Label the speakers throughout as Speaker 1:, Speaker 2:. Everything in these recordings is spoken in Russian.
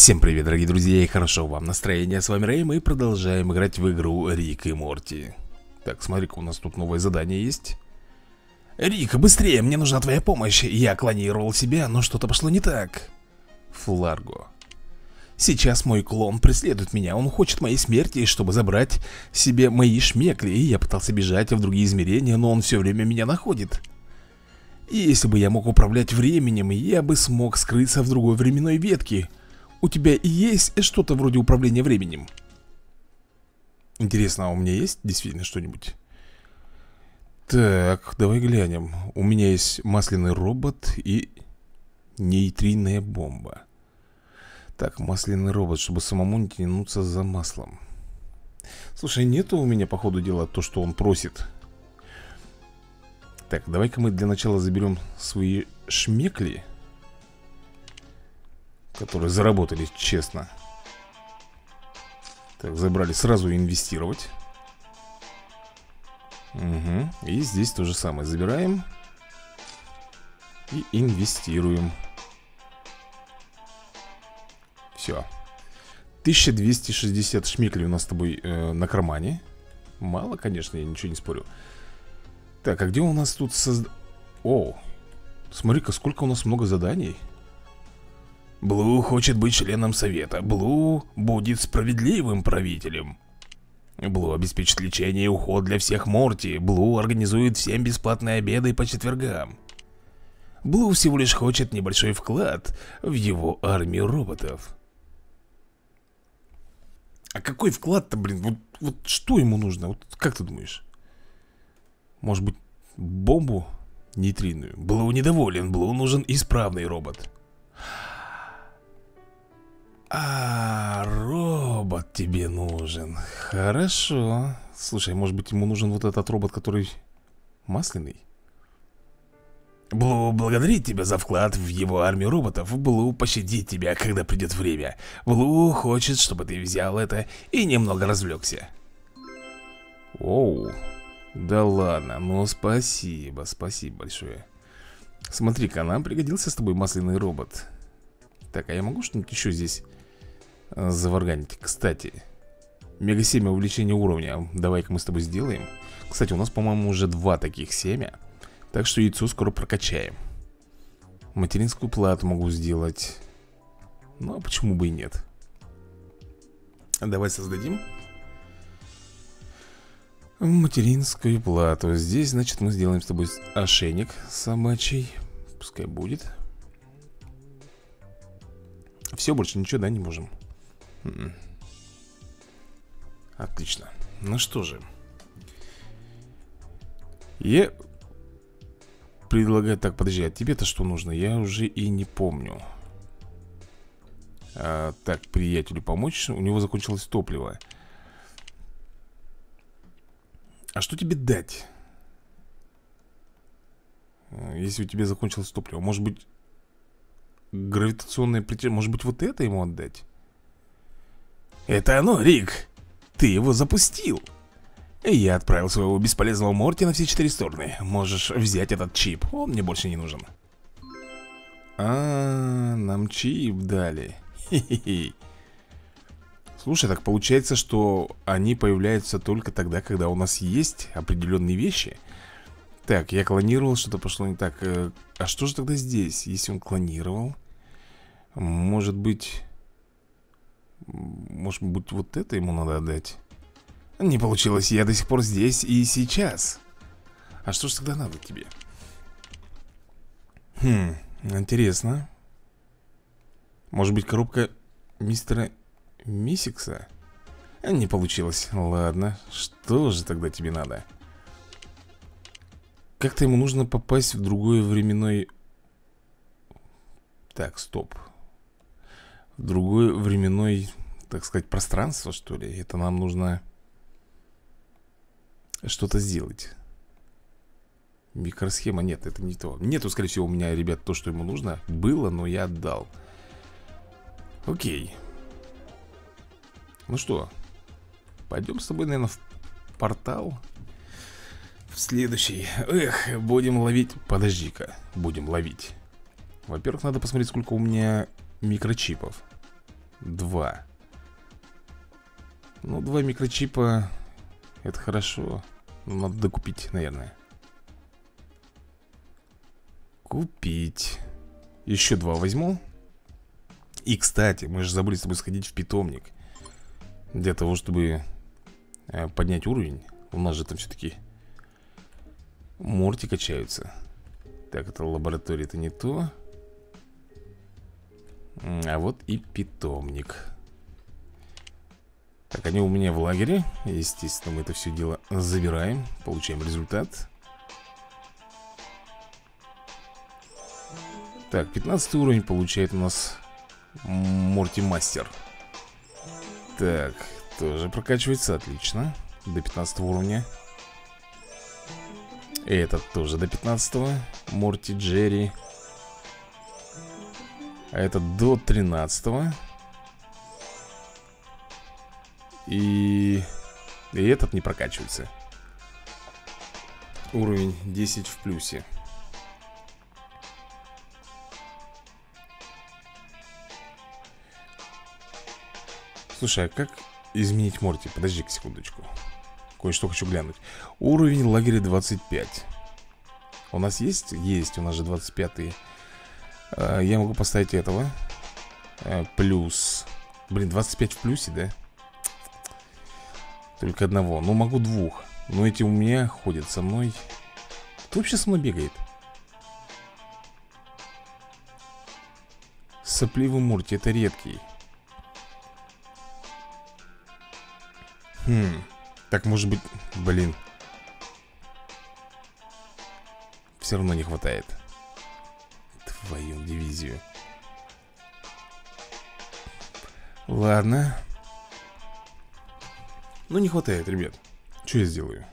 Speaker 1: Всем привет, дорогие друзья, и хорошо вам настроение. С вами Рэй, мы продолжаем играть в игру Рик и Морти. Так, смотри-ка, у нас тут новое задание есть. Рик, быстрее, мне нужна твоя помощь. Я клонировал себя, но что-то пошло не так. Фларго. Сейчас мой клон преследует меня, он хочет моей смерти, чтобы забрать себе мои шмекли. И я пытался бежать в другие измерения, но он все время меня находит. И если бы я мог управлять временем, я бы смог скрыться в другой временной ветке. У тебя есть что-то вроде управления временем? Интересно, а у меня есть действительно что-нибудь? Так, давай глянем. У меня есть масляный робот и нейтринная бомба. Так, масляный робот, чтобы самому не тянуться за маслом. Слушай, нету у меня, по ходу дела, то, что он просит. Так, давай-ка мы для начала заберем свои шмекли Которые заработали честно. Так, забрали сразу инвестировать. Угу, и здесь то же самое. Забираем И инвестируем. Все 1260 шмеклей у нас с тобой э, на кармане. Мало, конечно, я ничего не спорю. Так, а где у нас тут созд... О, смотри-ка, сколько у нас много заданий Блу хочет быть членом совета Блу будет справедливым правителем Блу обеспечит лечение и уход для всех Морти Блу организует всем бесплатные обеды по четвергам Блу всего лишь хочет небольшой вклад в его армию роботов А какой вклад-то, блин? Вот, вот что ему нужно? Вот как ты думаешь? Может быть, бомбу нейтринную? Блу недоволен, Блу нужен исправный робот. А, робот тебе нужен. Хорошо. Слушай, может быть, ему нужен вот этот робот, который масляный? Блу благодарит тебя за вклад в его армию роботов. Блу пощадит тебя, когда придет время. Блу хочет, чтобы ты взял это и немного развлекся. Оу. Да ладно, ну спасибо, спасибо большое Смотри-ка, нам пригодился с тобой масляный робот Так, а я могу что-нибудь еще здесь заварганить? Кстати, мега семя увеличения уровня. Давай-ка мы с тобой сделаем. Кстати, у нас, по-моему, уже два таких семя. Так что яйцо скоро прокачаем. Материнскую плату могу сделать. Ну, а почему бы и нет? Давай создадим. Материнскую плату. Здесь, значит, мы сделаем с тобой ошейник собачий. Пускай будет. Все, больше ничего, да, не можем. Отлично Ну что же Я предлагаю Так, подожди, а тебе-то что нужно? Я уже и не помню а, Так, приятелю помочь У него закончилось топливо а что тебе дать? Если у тебя закончилось топливо Может быть Гравитационное притяжение Может быть вот это ему отдать? Это оно, Рик. Ты его запустил. Я отправил своего бесполезного Морти на все четыре стороны. Можешь взять этот чип. Он мне больше не нужен. А, -а, -а нам чип дали. Хе-хе-хе. Слушай, так получается, что они появляются только тогда, когда у нас есть определенные вещи. Так, я клонировал, что-то пошло не так. Э, А что же тогда здесь, если он клонировал? Может быть... Может быть, вот это ему надо отдать? Не получилось, я до сих пор здесь и сейчас А что же тогда надо тебе? Хм, интересно Может быть, коробка мистера Мисикса? Не получилось. Ладно, что же тогда тебе надо? Как-то ему нужно попасть в другой временной... Так, стоп. В другой временной, так сказать, пространство, что ли? Это нам нужно что-то сделать. Микросхема, нет, это не то. Нету, скорее всего, у меня, ребят, то, что ему нужно. Было, но я отдал. Окей. Ну что, пойдем с тобой, наверное, в портал. В следующий. Эх, будем ловить. Подожди-ка, будем ловить. Во-первых, надо посмотреть, сколько у меня микрочипов Два. Ну, два микрочипа Это хорошо. Надо докупить, наверное. Купить. Еще два возьму. И, кстати, мы же забыли с тобой сходить в питомник Для того, чтобы э, Поднять уровень. У нас же там все-таки Морти качаются. Так, это лаборатория, это не то А вот и питомник. Так, они у меня в лагере. Естественно, мы это все дело забираем Получаем результат. Так, 15 уровень получает у нас Морти Мастер Так, тоже прокачивается, отлично. До 15 уровня. Этот тоже до 15 Морти Джерри А этот до 13 И... И этот не прокачивается Уровень 10 в плюсе Слушай, а как изменить Морти? Подожди-ка секундочку Кое-что хочу глянуть Уровень лагеря 25 У нас есть? Есть, у нас же 25 -й. А, Я могу поставить этого а, Плюс Блин, 25 в плюсе, да? Только одного Ну, могу двух Но эти у меня ходят со мной Кто вообще со мной бегает? Сопливый Мурти, это редкий Хм так, может быть... Блин. Все равно не хватает. Твою дивизию. Ладно. Ну, не хватает, ребят. Что я сделаю?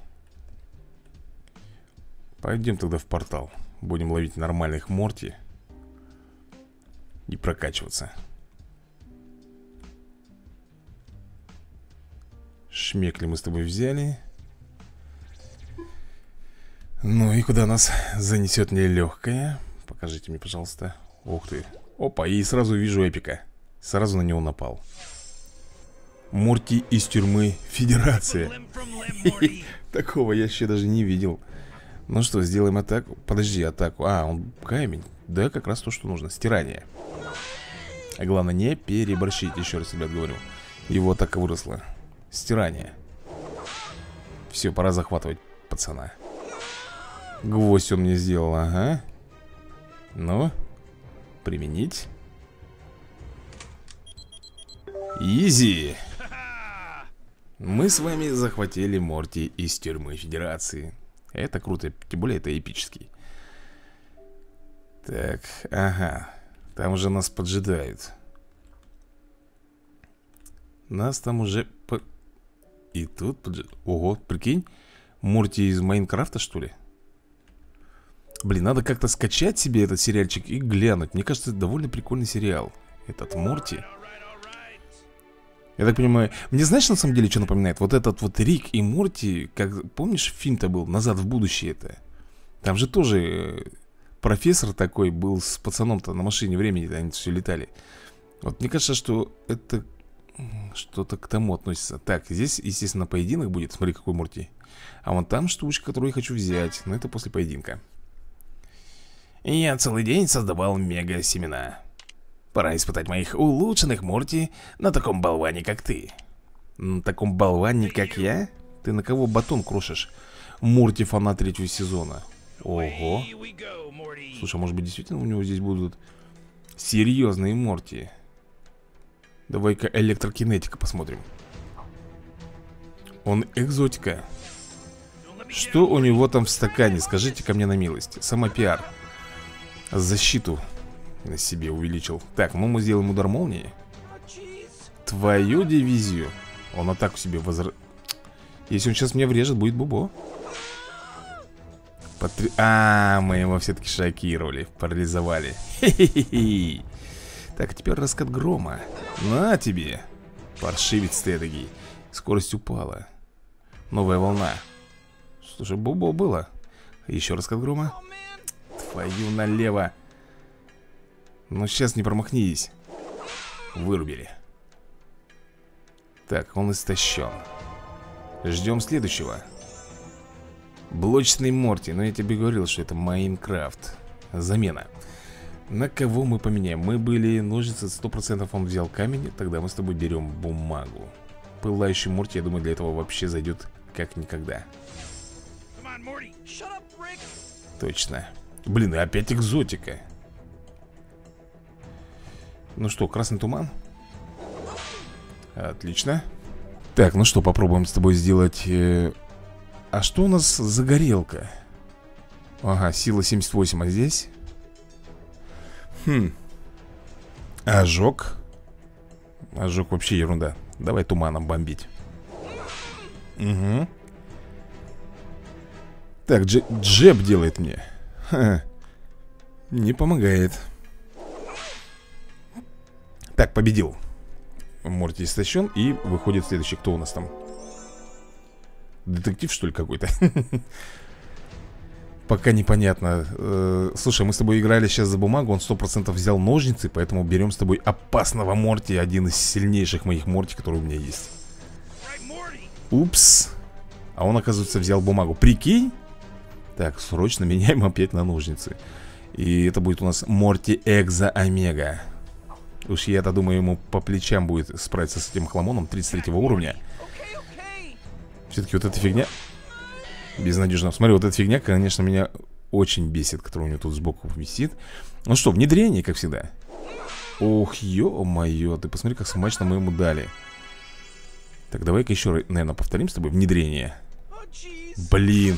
Speaker 1: Пойдем тогда в портал. Будем ловить нормальных Морти. И прокачиваться. Шмекли мы с тобой взяли Ну и куда нас занесет нелегкая Покажите мне, пожалуйста. Ух ты. Опа, и сразу вижу эпика. Сразу на него напал. Морти из тюрьмы Федерация. Такого я еще даже не видел. Ну что, сделаем атаку? Подожди, атаку. А, он камень. Да, как раз то, что нужно. Стирание. А главное, не переборщить Еще раз, ребят, говорю Его атака выросла Стирание. Все, пора захватывать пацана. Гвоздь он мне сделал, ага Ну Применить. Изи. Мы с вами захватили Морти из тюрьмы Федерации. Это круто, тем более это эпический. Так, ага. Там уже нас поджидают. Нас там уже по... И тут, ого, прикинь. Морти из Майнкрафта, что ли? Блин, надо как-то скачать себе этот сериальчик и глянуть. Мне кажется, это довольно прикольный сериал Этот Морти Я так понимаю Мне знаешь, на самом деле, что напоминает? Вот этот вот Рик и Морти как Помнишь, фильм-то был «Назад в будущее» это? Там же тоже э, профессор такой был с пацаном-то на машине времени Они все летали. Вот мне кажется, что это что-то к тому относится. Так, здесь, естественно, поединок будет Смотри, какой Мурти А вон там штучка, которую я хочу взять Но это после поединка Я целый день создавал мега-семена. Пора испытать моих улучшенных Мурти На таком болване, как ты. На таком болване, как я? Ты на кого батон крушишь? Мурти фанат третьего сезона. Ого. Слушай, а может быть действительно у него здесь будут Серьезные Морти? Давай-ка электрокинетика посмотрим. Он экзотика. Что у него там в стакане? Скажите ко мне на милость. Самопиар Защиту на себе увеличил. Так, ну мы сделаем удар молнии. Твою дивизию. Он атаку себе возр... Если он сейчас мне врежет, будет бубо. Потр... А, мы его все-таки шокировали Парализовали. Так, а теперь раскат грома. На тебе Паршивец ты эдакий. Скорость упала. Новая волна. Слушай, бубо было? Еще раскат грома Твою налево. Ну сейчас не промахнись. Вырубили. Так, он истощен Ждем следующего. Блочный Морти, но я тебе говорил, что это Майнкрафт. Замена. На кого мы поменяем? Мы были ножницы, 100% он взял камень Тогда мы с тобой берем бумагу. Пылающий Морти, я думаю, для этого вообще зайдет как никогда. Точно Блин, и опять экзотика. Ну что, красный туман? Отлично. Так, ну что, попробуем с тобой сделать э... А что у нас за горелка? Ага, сила 78, а здесь? Хм. Ожог. Ожог вообще ерунда. Давай туманом бомбить. Угу Так, дж джеб делает мне Ха. Не помогает Так, победил Морти истощен И выходит следующий, кто у нас там? Детектив, что ли, какой-то? Пока непонятно э, Слушай, мы с тобой играли сейчас за бумагу Он сто процентов взял ножницы Поэтому берем с тобой опасного Морти Один из сильнейших моих Морти, который у меня есть Упс А он, оказывается, взял бумагу Прикинь? Так, срочно меняем опять на ножницы. И это будет у нас Морти Экза Омега. Уж я-то думаю, ему по плечам будет справиться с этим хламоном 33 уровня. Все-таки вот эта фигня. Безнадежно. Смотри, вот эта фигня, конечно, меня очень бесит Которая у него тут сбоку висит. Ну что, внедрение, как всегда. Ох, ё-моё Ты посмотри, как смачно мы ему дали. Так, давай-ка еще, наверное, повторим с тобой Внедрение. Блин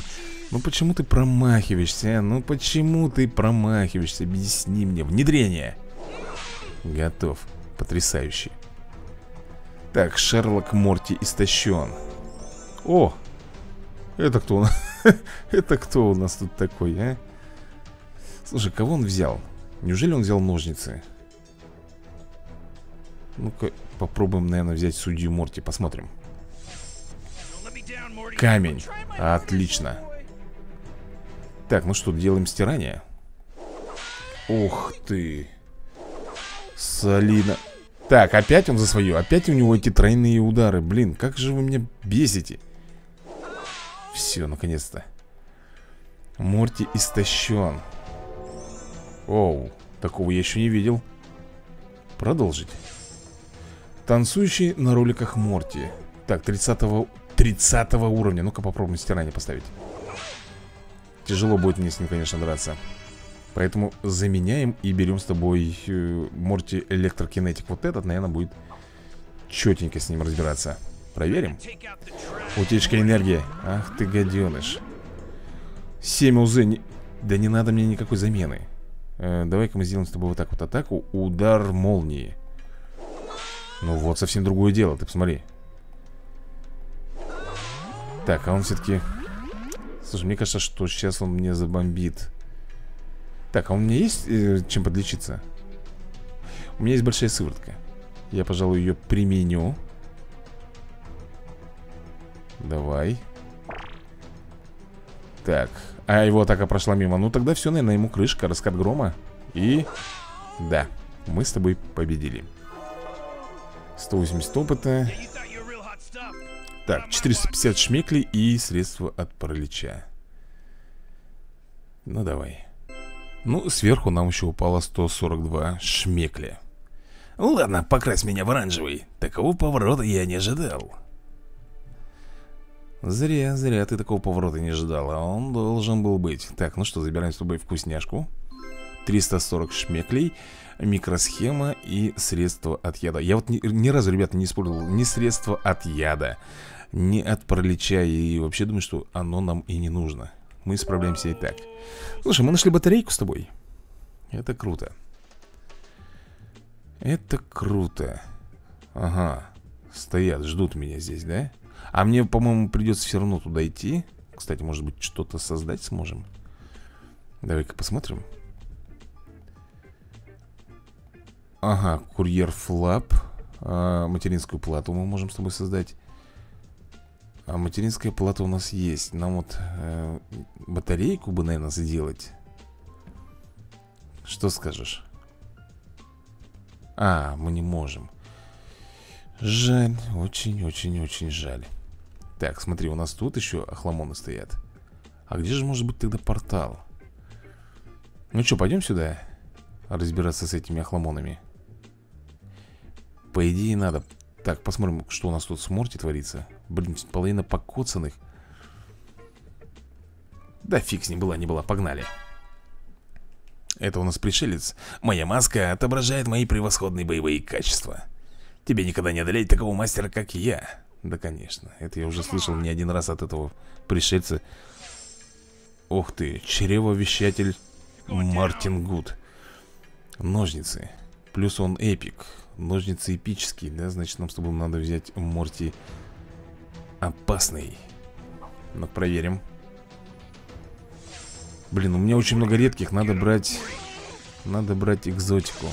Speaker 1: Ну почему ты промахиваешься, а? Ну почему ты промахиваешься? Объясни мне Внедрение Готов. Потрясающий. Так, Шерлок Морти истощен. О! Это кто у нас? Это кто у нас тут такой, а? Слушай, кого он взял? Неужели он взял ножницы? Ну-ка, попробуем, наверное, взять судью Морти, посмотрим. Камень. Отлично. Так, ну что, делаем стирание? Ух ты. Солидно. Так, опять он за свое. Опять у него эти тройные удары. Блин, как же вы меня бесите. Все, наконец-то. Морти истощен. Оу, такого я еще не видел. Продолжить. Танцующий на роликах Морти. Так, 30 30 уровня. Ну-ка попробуем стирание поставить. Тяжело будет мне с ним, конечно, драться. Поэтому заменяем и берем с тобой э, Морти Электрокинетик. Вот этот, наверное, будет четенько с ним разбираться. Проверим. Утечка энергии. Ах ты гаденыш 7 УЗ. Да не надо мне никакой замены. Э, Давай-ка мы сделаем с тобой вот так вот атаку. Удар молнии. Ну вот, совсем другое дело, ты посмотри. Так, а он все-таки Слушай, мне кажется, что сейчас он мне забомбит. Так, а у меня есть э, чем подлечиться? У меня есть большая сыворотка. Я, пожалуй, ее применю. Давай. Так, а его атака прошла мимо. Ну тогда все, наверное, ему крышка, раскат грома. И... Да, мы с тобой победили. 180 опыта Так, 450 шмеклей и средства от паралича. Ну давай. Ну, сверху нам еще упало 142 шмекля. Ладно, покрась меня в оранжевый. Такого поворота я не ожидал. Зря, зря ты такого поворота не ожидал А он должен был быть. Так, ну что, забираем с тобой вкусняшку. 340 шмеклей Микросхема и средство от яда. Я вот ни, ни разу, ребята, не использовал ни средство от яда Ни от паралича И вообще думаю, что оно нам и не нужно. Мы справляемся и так. Слушай, мы нашли батарейку с тобой. Это круто. Это круто. Ага. Стоят, ждут меня здесь, да? А мне, по-моему, придется все равно туда идти. Кстати, может быть, что-то создать сможем? Давай-ка посмотрим. Ага, курьер флап. А, Материнскую плату мы можем с тобой создать а материнская плата у нас есть. Нам вот э, батарейку бы, наверное, сделать. Что скажешь? А, мы не можем. Жаль, очень-очень-очень жаль. Так, смотри, у нас тут еще охламоны стоят. А где же может быть тогда портал? Ну что, пойдем сюда Разбираться с этими охламонами? По идее надо. Так, посмотрим, что у нас тут с Морти творится Блин, половина покоцанных. Да фиг с ним была, не была, погнали. Это у нас пришелец. Моя маска отображает мои превосходные боевые качества. Тебе никогда не одолеть такого мастера, как я. Да, конечно, это я уже слышал не один раз от этого пришельца. Ух ты, чревовещатель Мартин Гуд. Ножницы. Плюс он эпик. Ножницы эпические, да? Значит, нам с тобой надо взять Морти Опасный. Ну, проверим. Блин, у меня очень много редких. Надо брать Надо брать экзотику.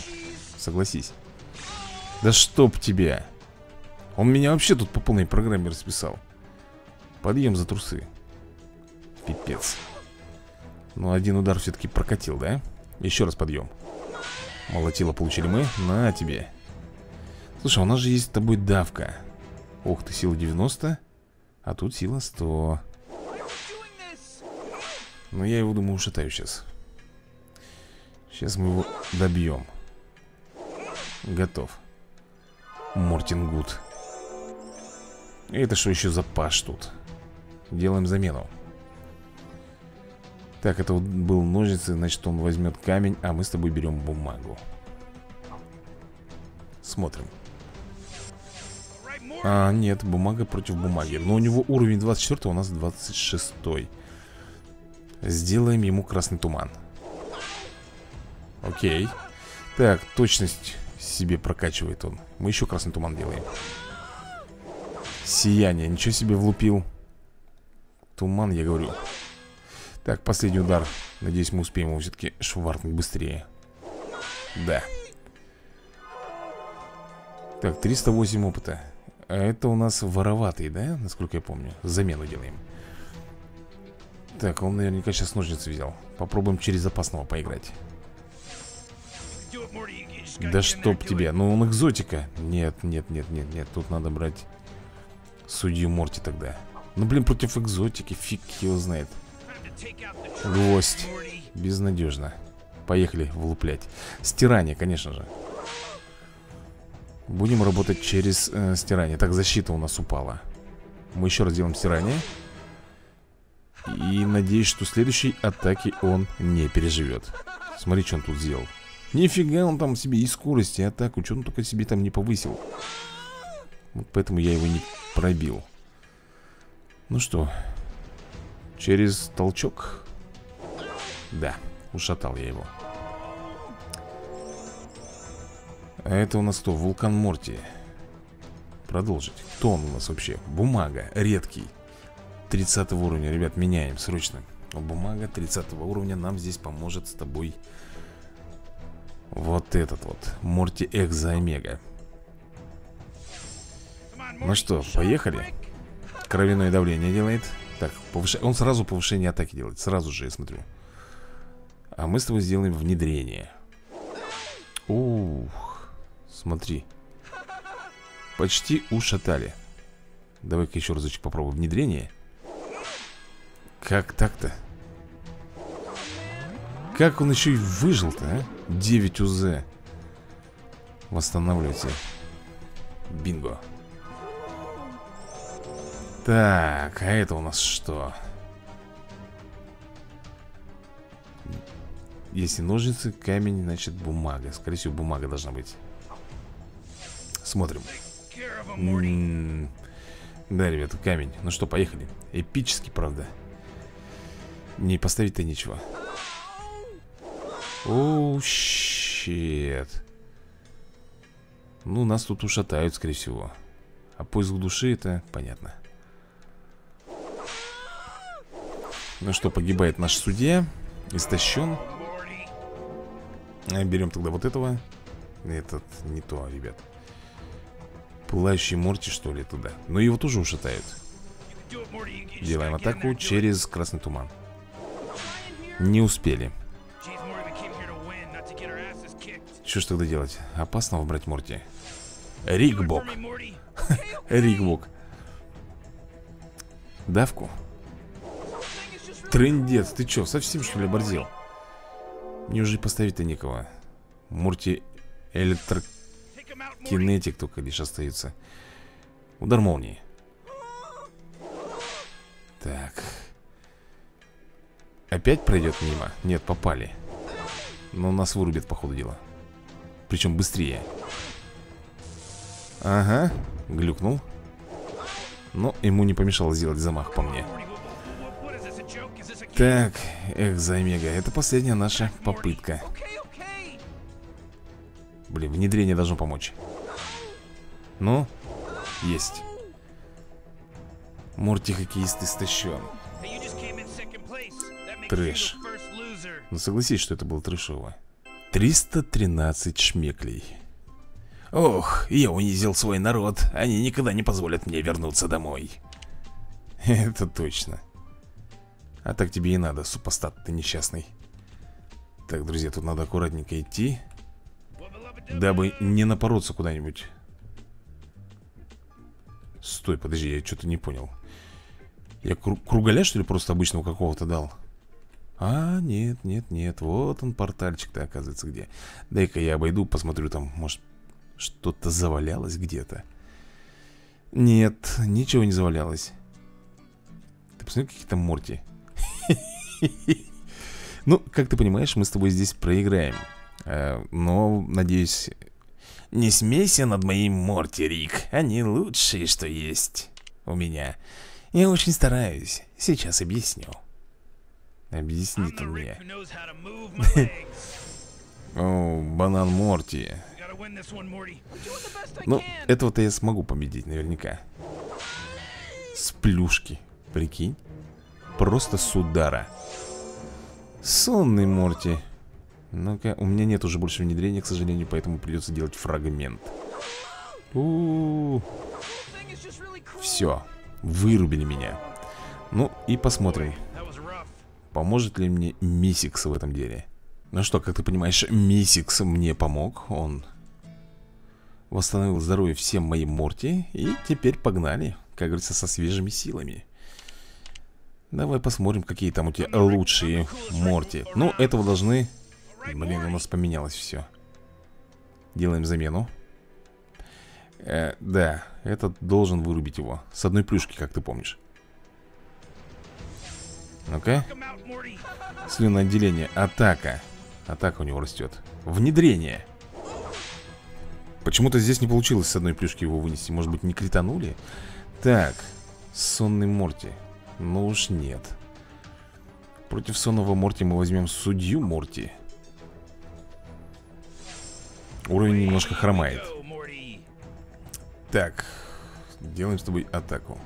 Speaker 1: Согласись. Да чтоб тебя Он меня вообще тут по полной программе расписал. Подъем за трусы. Пипец. Ну, один удар все-таки прокатил, да? Еще раз подъем Молотило получили мы. На тебе. Слушай, у нас же есть с тобой давка. Ух ты, сила 90 А тут сила 100 Но я его, думаю, ушатаю сейчас. Сейчас мы его добьем. Готов. Мортин Гуд. Это что еще за паш тут? Делаем замену. Так, это вот был ножницы Значит, он возьмет камень А мы с тобой берем бумагу. Смотрим А, нет, бумага против бумаги. Но у него уровень 24, у нас 26 Сделаем ему красный туман. Окей. Так, точность себе прокачивает он. Мы еще красный туман делаем. Сияние, ничего себе влупил. Туман, я говорю. Так, последний удар. Надеюсь, мы успеем его все-таки шваркнуть быстрее. Да. Так, 308 опыта это у нас вороватый, да? Насколько я помню Замену делаем? Так, он наверняка сейчас ножницы взял. Попробуем через опасного поиграть. Да чтоб тебе, ну он экзотика. Нет, нет, нет, нет, нет. Тут надо брать судью Морти тогда. Ну блин, против экзотики. Фиг его знает. Гвоздь. Безнадежно. Поехали влуплять. Стирание, конечно же Будем работать через э, стирание. Так, защита у нас упала. Мы еще раз делаем стирание. И надеюсь, что следующей атаки он не переживет Смотри, что он тут сделал. Нифига он там себе и скорость, и атаку. Что он только себе там не повысил? Вот поэтому я его не пробил. Ну что Через толчок? Да, ушатал я его А это у нас кто? Вулкан Морти. Продолжить. Кто он у нас вообще? Бумага, редкий. 30 уровня, ребят, меняем срочно. Бумага 30 уровня нам здесь поможет с тобой. Вот этот вот. Морти Экза Омега. Ну что, поехали? Кровяное давление делает. Так, повыш... он сразу повышение атаки делает. Сразу же, я смотрю. А мы с тобой сделаем внедрение. Ух Смотри. Почти ушатали. Давай-ка еще разочек попробуем. Внедрение? Как так-то? Как он еще и выжил-то, а? 9 УЗ. Восстанавливайте Бинго. Так, а это у нас что? Если ножницы, камень, значит бумага. Скорее всего бумага должна быть Смотрим М -м -м. Да, ребята, камень Ну что, поехали Эпический, правда Не поставить-то нечего Оу, щет. Ну, нас тут ушатают, скорее всего. А поиск души это понятно. Ну что, погибает наш судья. Истощен. Берем тогда вот этого. Этот не то, ребят. Пылающий Морти, что ли, туда. Но его тоже ушатают. Делаем атаку через красный туман. Не успели. Что ж тогда делать? Опасно брать Морти? Рикбок. Рикбок. Давку. Трындец, ты чё, совсем что ли оборзел? Мне уже поставить-то некого. Мурти электрокинетик только лишь остается. Удар молнии. Так. Опять пройдет мимо? Нет, попали. Но нас вырубит, по ходу дела. Причем быстрее. Ага, глюкнул. Но ему не помешало сделать замах по мне. Так, эх, Займега, это последняя наша попытка. Блин, внедрение должно помочь. Ну, есть. Морти-хоккеист истощен. Трэш. Ну согласись, что это было трэшово. 313 шмеклей. Ох, я унизил свой народ. Они никогда не позволят мне вернуться домой. Это точно. А так тебе и надо, супостат ты несчастный. Так, друзья, тут надо аккуратненько идти. Дабы не напороться куда-нибудь. Стой, подожди, я что-то не понял. Я кру кругаля, что ли, просто обычного какого-то дал? А, нет, нет, нет, вот он портальчик-то оказывается где. Дай-ка я обойду, посмотрю там, может, что-то завалялось где-то. Нет, ничего не завалялось. Ты посмотри, какие там морти. Ну, как ты понимаешь, мы с тобой здесь проиграем. Э, Но, надеюсь, не смейся над моим морти, Рик Они лучшие, что есть у меня Я очень стараюсь, сейчас объясню Объяснит он мне. О, банан Морти. Ну, этого-то я смогу победить наверняка. С плюшки. Прикинь. Просто с удара. Сонный Морти. Ну-ка, у меня нет уже больше внедрения, к сожалению, поэтому придется делать фрагмент. Все, вырубили меня. Ну и посмотрим, Поможет ли мне Мисикс в этом деле? Ну что, как ты понимаешь, Мисикс мне помог Он восстановил здоровье всем моим Морти И теперь погнали, как говорится, со свежими силами Давай посмотрим, какие там у тебя лучшие Морти Ну, этого должны... Блин, у нас поменялось все Делаем замену э, Да, этот должен вырубить его С одной плюшки, как ты помнишь Ну-ка Слюноотделение. Атака. Атака у него растет. Внедрение. Почему-то здесь не получилось с одной плюшки его вынести. Может быть, не кританули? Так. Сонный Морти. Ну уж нет. Против сонного Морти мы возьмем судью Морти. Уровень немножко хромает. Так. Делаем с тобой атаку.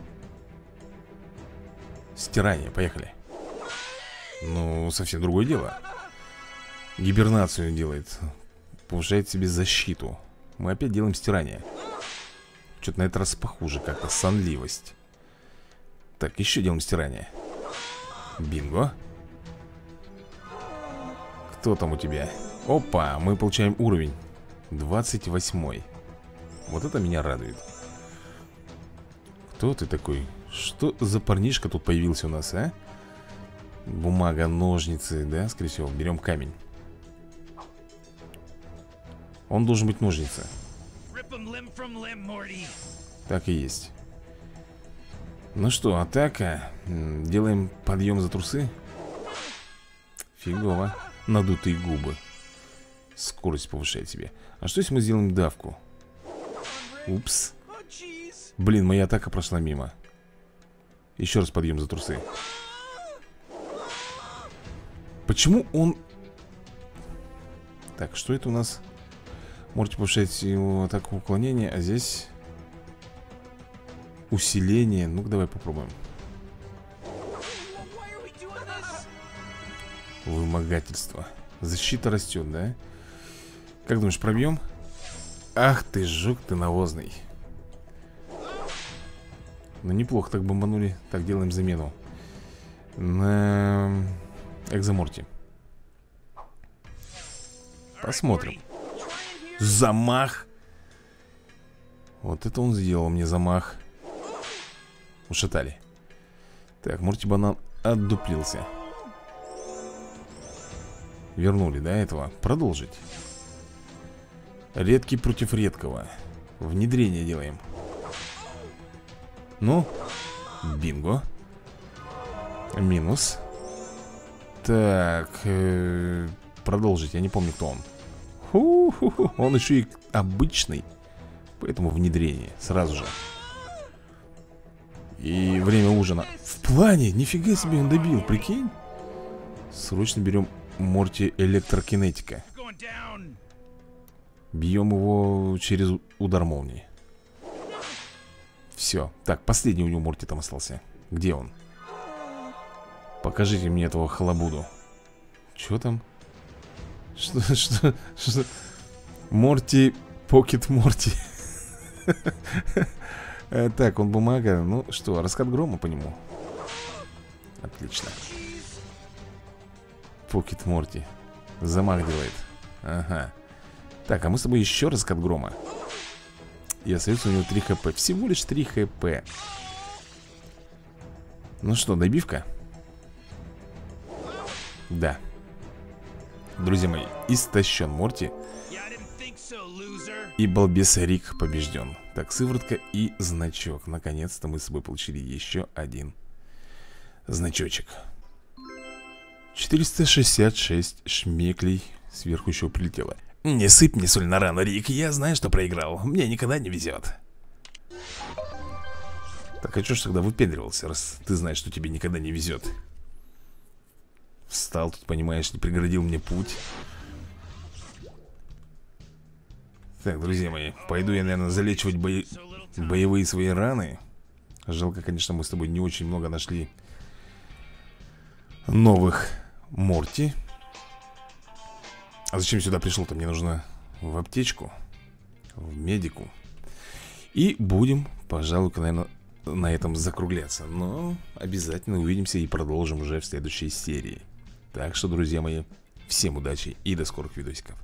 Speaker 1: Стирание. Поехали. Ну, совсем другое дело Гибернацию делает Повышает себе защиту Мы опять делаем стирание Что-то на этот раз похуже как-то Сонливость Так, еще делаем стирание Бинго Кто там у тебя? Опа, мы получаем уровень 28 Вот это меня радует. Кто ты такой? Что за парнишка тут появился у нас, а? Бумага, ножницы, да, скорее всего Берем камень. Он должен быть ножницы Так и есть. Ну что, атака. Делаем подъем за трусы. Фигово. Надутые губы Скорость повышает себе А что если мы сделаем давку? Упс Блин, моя атака прошла мимо Еще раз подъем за трусы Почему он... Так, что это у нас? Можете повышать его атаку уклонения, а здесь... Усиление. Ну-ка, давай попробуем. Вымогательство. Защита растет, да? Как думаешь, пробьем? Ах ты, жук ты навозный. Ну, неплохо так бомбанули. Так, делаем замену. На... Экзоморти Посмотрим Замах Вот это он сделал мне замах Ушатали Так, Мурти банан отдуплился Вернули, да, этого? Продолжить Редкий против редкого. Внедрение делаем. Ну Бинго. Минус. Так э Продолжить, я не помню, кто он. -ху -ху. Он еще и обычный. Поэтому внедрение. Сразу же. И время ужина. В плане, нифига себе он добил, прикинь. Срочно берем Морти электрокинетика Бьем его через удар молнии. Все, так, последний у него Морти там остался. Где он? Покажите мне этого халабуду. Что там? Что, что, что? Морти, покет Морти. Э, так, он бумага. Ну что, раскат грома по нему? Отлично. Покет Морти. Замах делает Ага Так, а мы с тобой еще раскат грома. И остается у него 3 хп. Всего лишь 3 хп. Ну что, добивка? Да. Друзья мои, истощен Морти. И балбес Рик побежден Так, сыворотка и значок. Наконец-то мы с собой получили еще один Значочек. 466 шмеклей Сверху еще прилетело Не сыпь мне соль на рану, Рик Я знаю, что проиграл. Мне никогда не везет Так, а что ж тогда выпендривался Раз ты знаешь, что тебе никогда не везет? Встал тут, понимаешь, не преградил мне путь. Так, друзья мои, пойду я, наверное, залечивать бои... боевые свои раны. Жалко, конечно, мы с тобой не очень много нашли Новых Морти А зачем сюда пришел-то? Мне нужно в аптечку В медику. И будем, пожалуй, наверное, на этом закругляться. Но обязательно увидимся и продолжим уже в следующей серии. Так что, друзья мои, всем удачи и до скорых видосиков